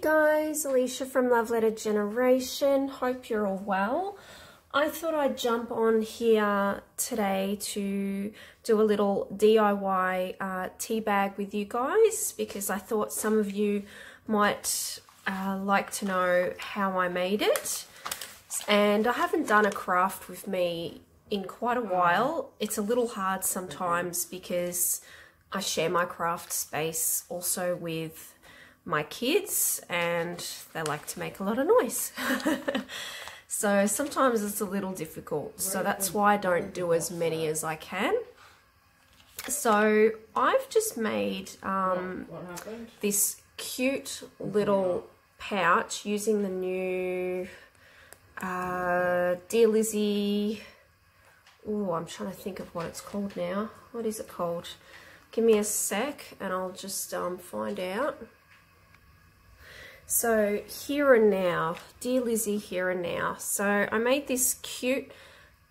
Guys, Alicia from Love Letter Generation. Hope you're all well. I thought I'd jump on here today to do a little DIY uh, tea bag with you guys because I thought some of you might uh, like to know how I made it. And I haven't done a craft with me in quite a while. It's a little hard sometimes because I share my craft space also with my kids and they like to make a lot of noise. so sometimes it's a little difficult. So that's why I don't do as many as I can. So I've just made um, this cute little pouch using the new uh, Dear Lizzy. Oh, I'm trying to think of what it's called now. What is it called? Give me a sec and I'll just um, find out. So here and now, dear Lizzy, here and now. So I made this cute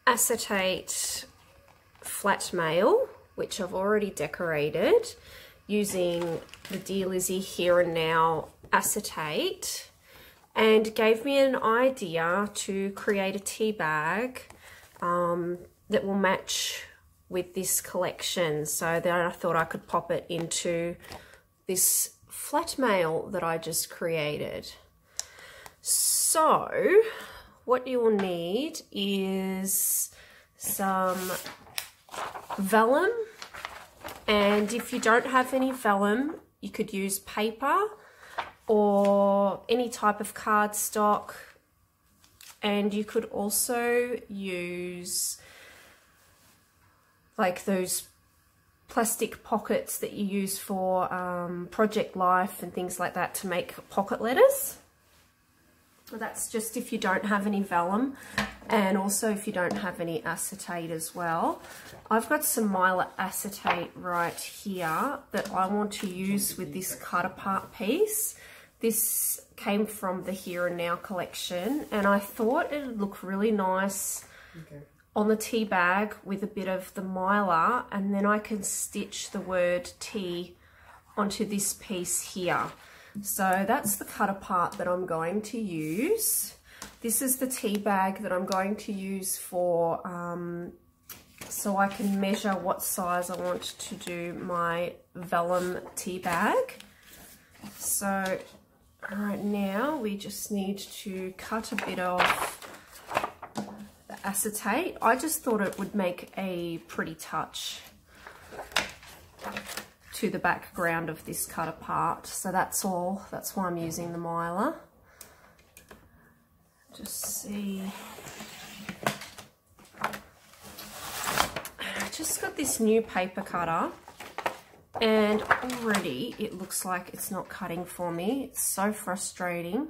acetate flat mail, which I've already decorated using the Dear Lizzy Here and Now acetate and gave me an idea to create a tea bag um, that will match with this collection. So then I thought I could pop it into this flat mail that I just created. So what you will need is some vellum and if you don't have any vellum you could use paper or any type of cardstock and you could also use like those plastic pockets that you use for um, Project Life and things like that to make pocket letters. That's just if you don't have any vellum and also if you don't have any acetate as well. I've got some mylar acetate right here that I want to use with this cut apart piece. This came from the Here and Now collection and I thought it would look really nice okay on the tea bag with a bit of the mylar and then I can stitch the word tea onto this piece here. So that's the cut apart that I'm going to use. This is the tea bag that I'm going to use for, um, so I can measure what size I want to do my vellum tea bag. So right now we just need to cut a bit off acetate. I just thought it would make a pretty touch to the background of this cut apart. So that's all. That's why I'm using the mylar. Just see. I just got this new paper cutter and already it looks like it's not cutting for me. It's so frustrating.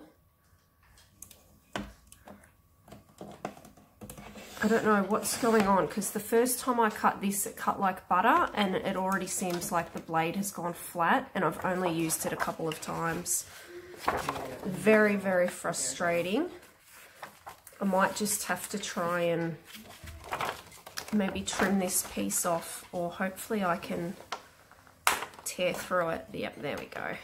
I don't know what's going on because the first time I cut this, it cut like butter and it already seems like the blade has gone flat and I've only used it a couple of times. Very, very frustrating. I might just have to try and maybe trim this piece off or hopefully I can tear through it. Yep, there we go.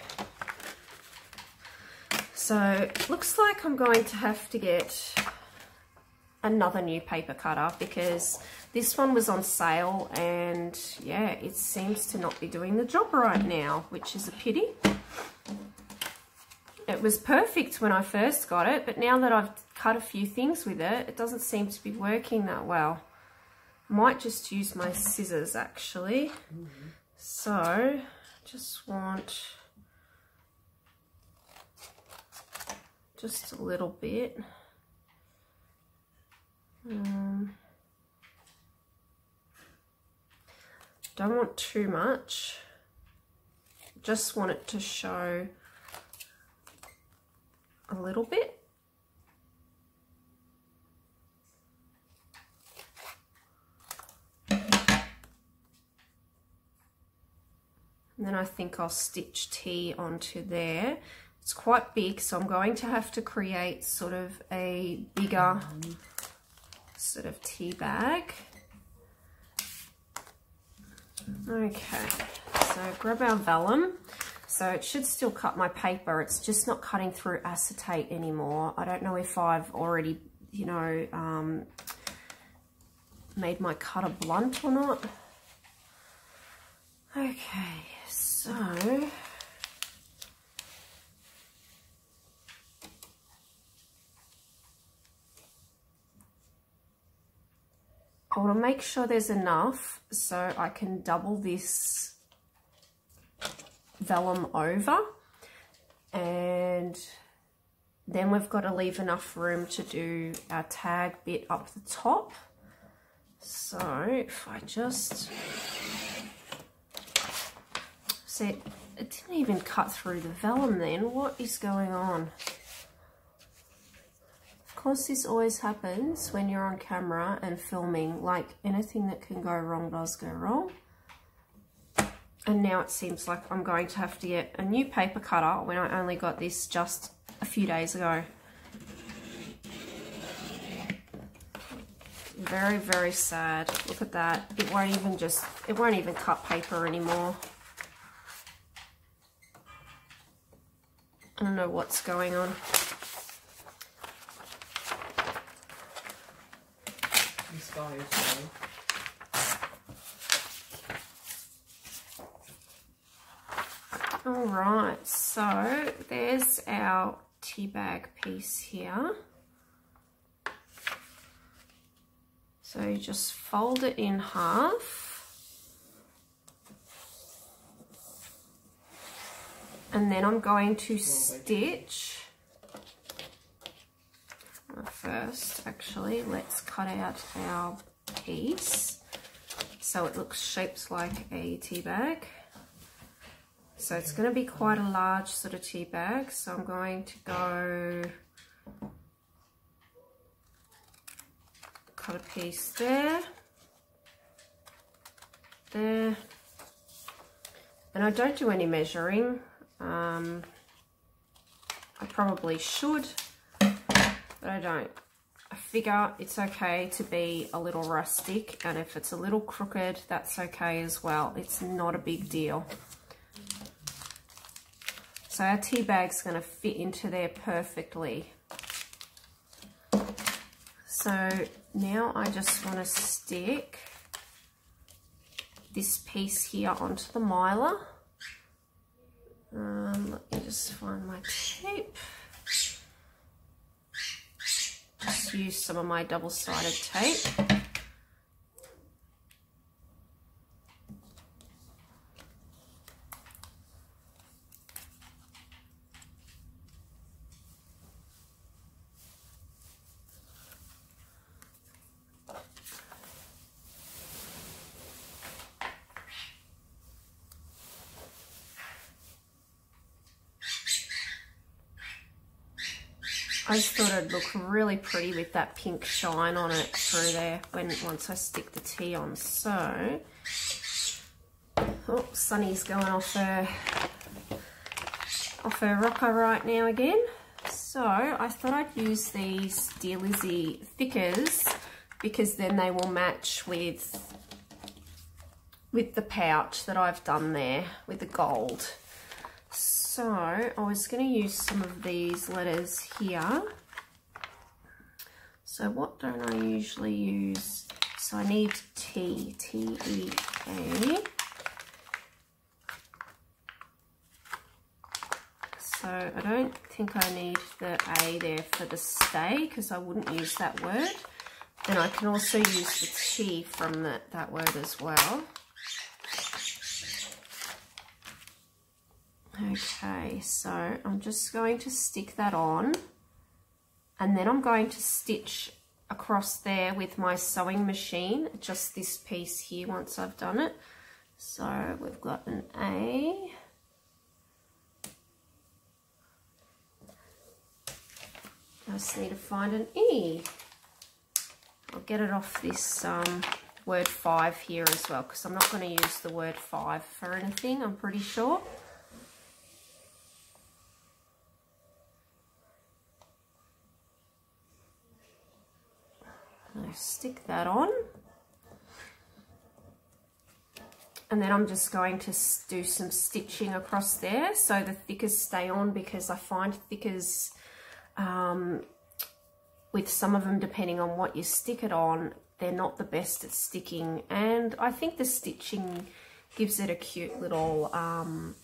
So, it looks like I'm going to have to get another new paper cutter because this one was on sale and yeah, it seems to not be doing the job right now, which is a pity. It was perfect when I first got it, but now that I've cut a few things with it, it doesn't seem to be working that well. Might just use my scissors actually. So, just want just a little bit. Um, don't want too much. Just want it to show a little bit. And then I think I'll stitch T onto there. It's quite big, so I'm going to have to create sort of a bigger sort of tea bag. Okay, so grab our vellum. So it should still cut my paper. It's just not cutting through acetate anymore. I don't know if I've already, you know, um, made my cutter blunt or not. Okay, so... I want to make sure there's enough so I can double this vellum over and then we've got to leave enough room to do our tag bit up the top. So if I just, see it didn't even cut through the vellum then, what is going on? Course this always happens when you're on camera and filming like anything that can go wrong does go wrong. And now it seems like I'm going to have to get a new paper cutter when I only got this just a few days ago. Very very sad. Look at that. It won't even just it won't even cut paper anymore. I don't know what's going on All right, so there's our tea bag piece here. So you just fold it in half. And then I'm going to stitch first actually. Let's cut out our piece so it looks shaped like a tea bag. So it's going to be quite a large sort of tea bag. So I'm going to go cut a piece there there. And I don't do any measuring. Um, I probably should but I don't. I figure it's okay to be a little rustic and if it's a little crooked, that's okay as well. It's not a big deal. So our tea bag's going to fit into there perfectly. So now I just want to stick this piece here onto the mylar. Um, let me just find my tape just use some of my double-sided tape. I just thought it'd look really pretty with that pink shine on it through there when once I stick the tea on. So, oh, Sunny's going off her off her rocker right now again. So I thought I'd use these Dear Lizzy thickers because then they will match with with the pouch that I've done there with the gold. So I was going to use some of these letters here. So what don't I usually use? So I need T, T-E-A. So I don't think I need the A there for the stay because I wouldn't use that word. And I can also use the T from the, that word as well. Okay, so I'm just going to stick that on and then I'm going to stitch across there with my sewing machine, just this piece here once I've done it. So we've got an A. I just need to find an E. I'll get it off this um, word 5 here as well because I'm not going to use the word 5 for anything, I'm pretty sure. Stick that on. and then I'm just going to do some stitching across there so the thickers stay on because I find thickers um, with some of them depending on what you stick it on they're not the best at sticking and I think the stitching gives it a cute little um,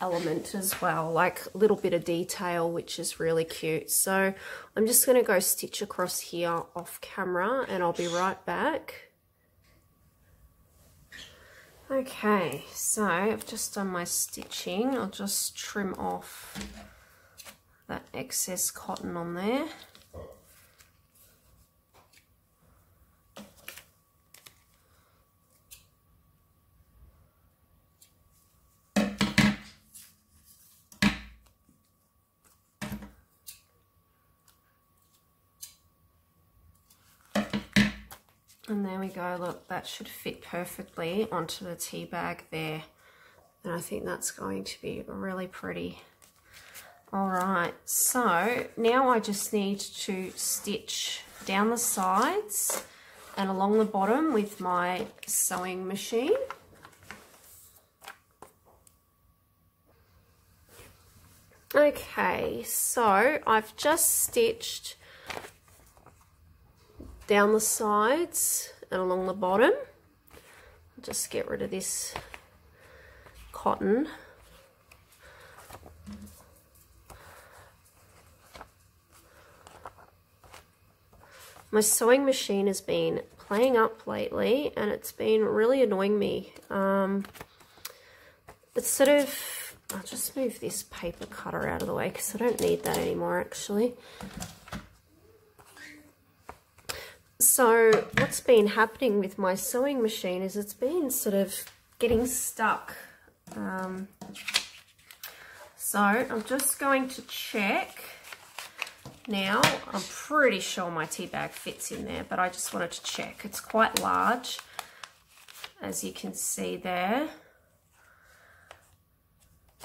element as well like a little bit of detail which is really cute. So I'm just going to go stitch across here off camera and I'll be right back. Okay so I've just done my stitching. I'll just trim off that excess cotton on there And there we go, look, that should fit perfectly onto the tea bag there. And I think that's going to be really pretty. All right, so now I just need to stitch down the sides and along the bottom with my sewing machine. Okay, so I've just stitched down the sides and along the bottom. Just get rid of this cotton. My sewing machine has been playing up lately and it's been really annoying me. Um, it's sort of, I'll just move this paper cutter out of the way because I don't need that anymore actually. So what's been happening with my sewing machine is it's been sort of getting stuck. Um, so I'm just going to check now. I'm pretty sure my tea bag fits in there, but I just wanted to check. It's quite large, as you can see there.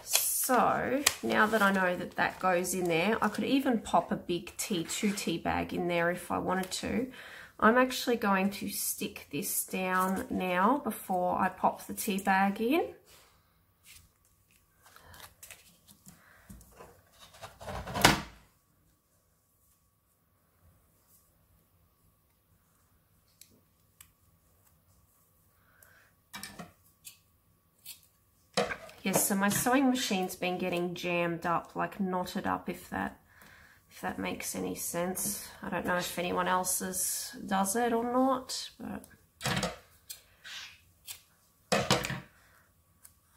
So now that I know that that goes in there, I could even pop a big T2 tea bag in there if I wanted to. I'm actually going to stick this down now before I pop the tea bag in. Yes, so my sewing machine's been getting jammed up, like knotted up if that that makes any sense. I don't know if anyone else's does it or not, but...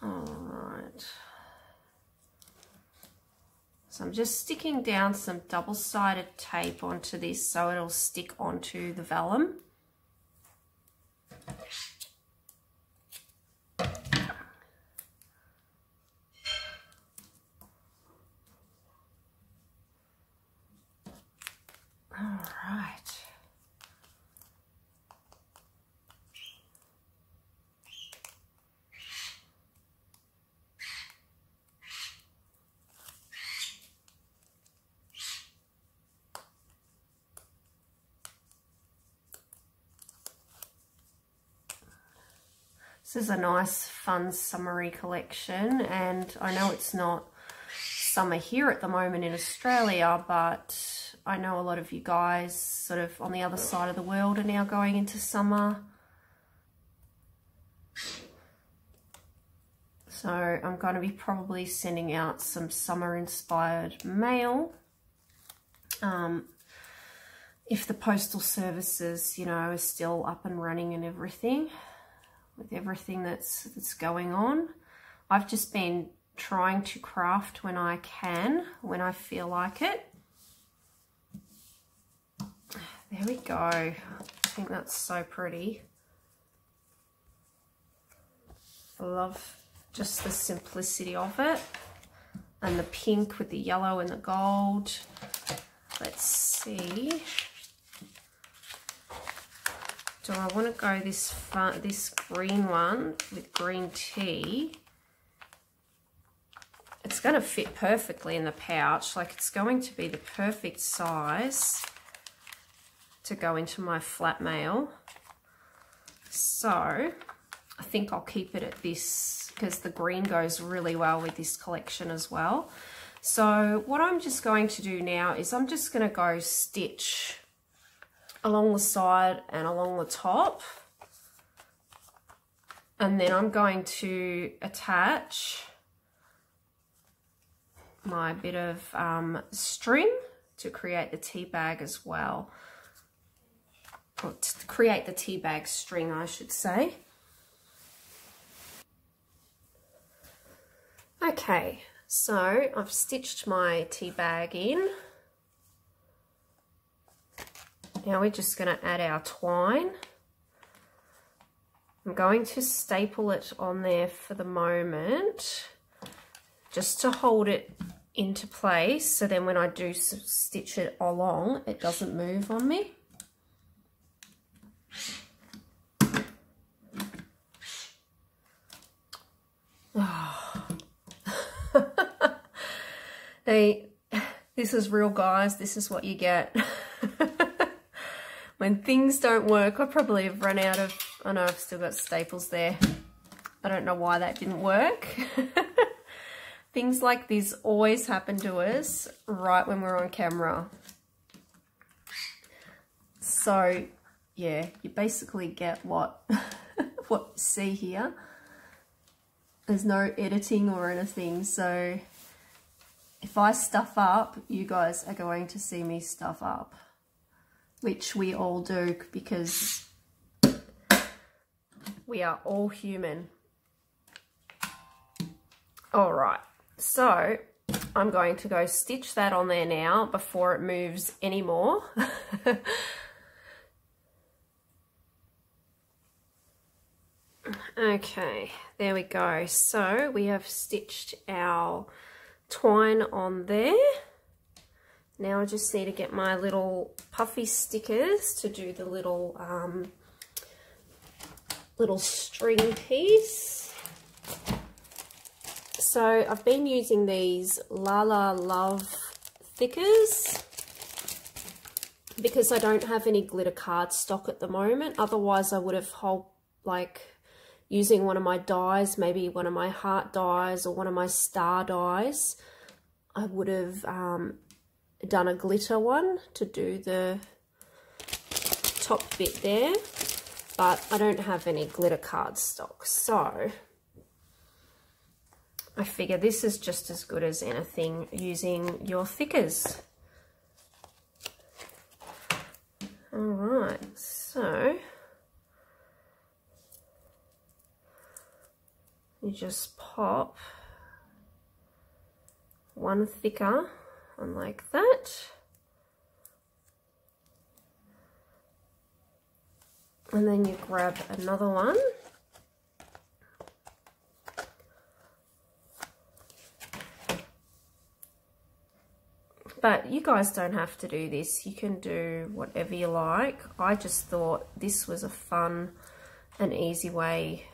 Alright. So I'm just sticking down some double-sided tape onto this so it'll stick onto the vellum. This is a nice, fun, summery collection, and I know it's not summer here at the moment in Australia, but I know a lot of you guys sort of on the other side of the world are now going into summer. So I'm going to be probably sending out some summer-inspired mail. Um, if the postal services, you know, are still up and running and everything with everything that's that's going on. I've just been trying to craft when I can, when I feel like it. There we go. I think that's so pretty. I love just the simplicity of it. And the pink with the yellow and the gold. Let's see do I want to go this far, this green one with green tea? It's going to fit perfectly in the pouch. Like it's going to be the perfect size to go into my flat mail. So I think I'll keep it at this because the green goes really well with this collection as well. So what I'm just going to do now is I'm just going to go stitch along the side and along the top. And then I'm going to attach my bit of um, string to create the tea bag as well. Or to create the tea bag string, I should say. Okay, so I've stitched my tea bag in. Now we're just going to add our twine. I'm going to staple it on there for the moment just to hold it into place so then when I do stitch it along it doesn't move on me. Oh. this is real guys, this is what you get. when things don't work, I probably have run out of, I know I've still got staples there. I don't know why that didn't work. things like this always happen to us right when we're on camera. So yeah, you basically get what, what you see here. There's no editing or anything, so if I stuff up, you guys are going to see me stuff up, which we all do because we are all human. All right, so I'm going to go stitch that on there now before it moves anymore. okay, there we go. So we have stitched our twine on there. Now I just need to get my little puffy stickers to do the little um, little string piece. So I've been using these Lala Love thickers because I don't have any glitter card stock at the moment. Otherwise I would have like using one of my dies, maybe one of my heart dies or one of my star dies, I would have um, done a glitter one to do the top bit there. But I don't have any glitter card stock. So I figure this is just as good as anything using your thickers. Alright, so you just pop one thicker on like that. And then you grab another one. But you guys don't have to do this. You can do whatever you like. I just thought this was a fun and easy way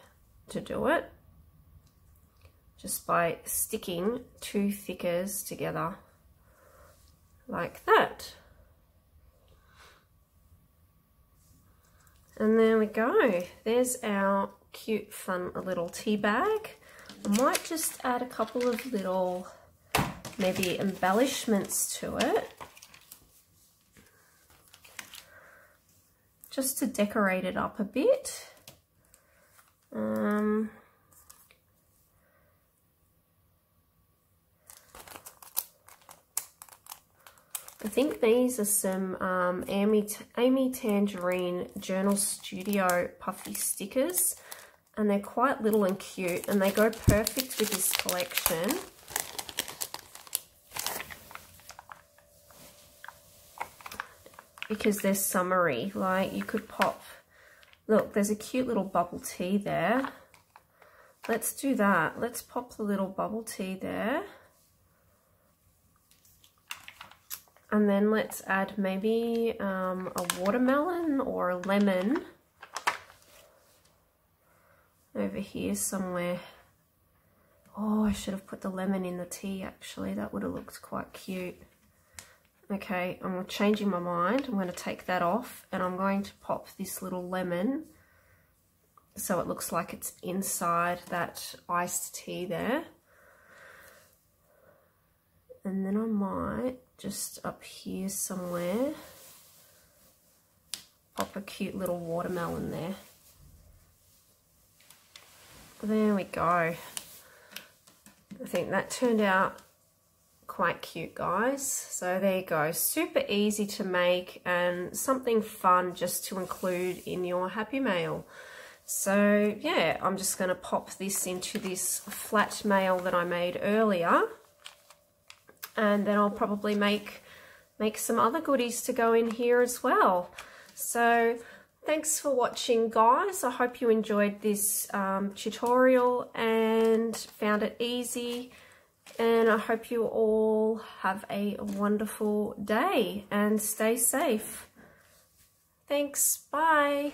to do it just by sticking two thickers together like that. And there we go. There's our cute, fun little tea bag. I might just add a couple of little, maybe embellishments to it. Just to decorate it up a bit. Um, I think these are some um, Amy, Amy Tangerine Journal Studio puffy stickers and they're quite little and cute and they go perfect with this collection. Because they're summery, like you could pop, look there's a cute little bubble tea there. Let's do that, let's pop the little bubble tea there. And then let's add maybe um, a watermelon or a lemon over here somewhere. Oh, I should have put the lemon in the tea actually. That would have looked quite cute. Okay, I'm changing my mind. I'm going to take that off and I'm going to pop this little lemon so it looks like it's inside that iced tea there. And then I might just up here somewhere. Pop a cute little watermelon there. There we go. I think that turned out quite cute guys. So there you go. Super easy to make and something fun just to include in your happy mail. So yeah I'm just going to pop this into this flat mail that I made earlier and then I'll probably make make some other goodies to go in here as well so thanks for watching guys I hope you enjoyed this um, tutorial and found it easy and I hope you all have a wonderful day and stay safe. Thanks. Bye.